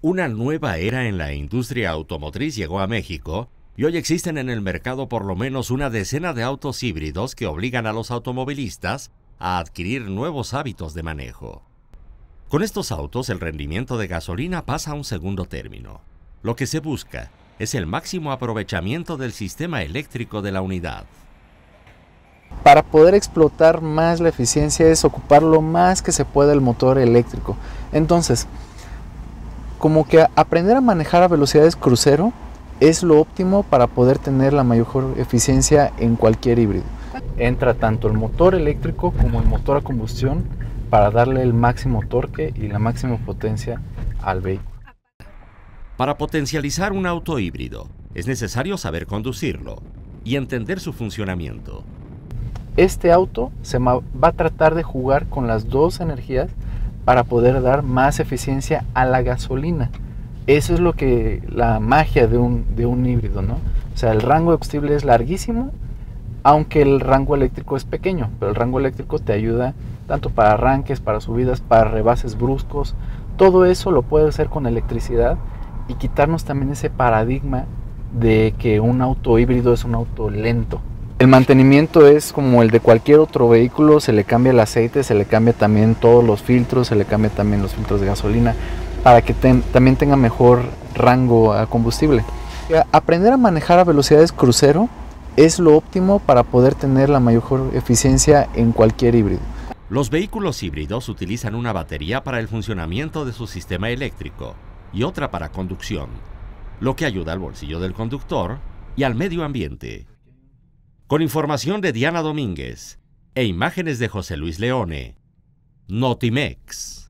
Una nueva era en la industria automotriz llegó a México y hoy existen en el mercado por lo menos una decena de autos híbridos que obligan a los automovilistas a adquirir nuevos hábitos de manejo. Con estos autos el rendimiento de gasolina pasa a un segundo término. Lo que se busca es el máximo aprovechamiento del sistema eléctrico de la unidad. Para poder explotar más la eficiencia es ocupar lo más que se pueda el motor eléctrico. Entonces, como que aprender a manejar a velocidades crucero es lo óptimo para poder tener la mayor eficiencia en cualquier híbrido. Entra tanto el motor eléctrico como el motor a combustión para darle el máximo torque y la máxima potencia al vehículo. Para potencializar un auto híbrido, es necesario saber conducirlo y entender su funcionamiento. Este auto se va a tratar de jugar con las dos energías para poder dar más eficiencia a la gasolina. Eso es lo que la magia de un, de un híbrido, ¿no? O sea, el rango de combustible es larguísimo, aunque el rango eléctrico es pequeño, pero el rango eléctrico te ayuda tanto para arranques, para subidas, para rebases bruscos. Todo eso lo puede hacer con electricidad y quitarnos también ese paradigma de que un auto híbrido es un auto lento. El mantenimiento es como el de cualquier otro vehículo, se le cambia el aceite, se le cambia también todos los filtros, se le cambia también los filtros de gasolina para que también tenga mejor rango a combustible. Aprender a manejar a velocidades crucero es lo óptimo para poder tener la mayor eficiencia en cualquier híbrido. Los vehículos híbridos utilizan una batería para el funcionamiento de su sistema eléctrico y otra para conducción, lo que ayuda al bolsillo del conductor y al medio ambiente. Con información de Diana Domínguez e imágenes de José Luis Leone. Notimex.